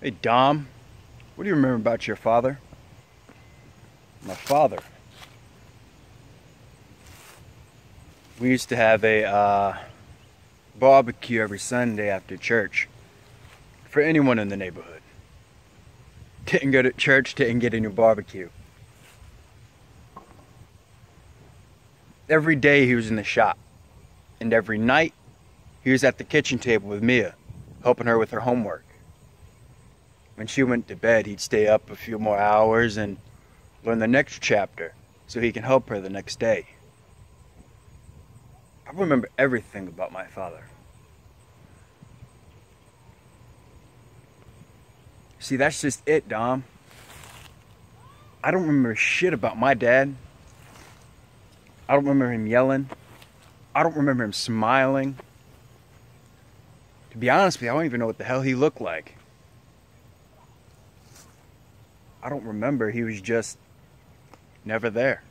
Hey, Dom, what do you remember about your father? My father. We used to have a uh, barbecue every Sunday after church for anyone in the neighborhood. Didn't go to church, didn't get any barbecue. Every day he was in the shop, and every night he was at the kitchen table with Mia, helping her with her homework. When she went to bed, he'd stay up a few more hours and learn the next chapter so he can help her the next day. I remember everything about my father. See, that's just it, Dom. I don't remember shit about my dad. I don't remember him yelling. I don't remember him smiling. To be honest with you, I don't even know what the hell he looked like. I don't remember. He was just never there.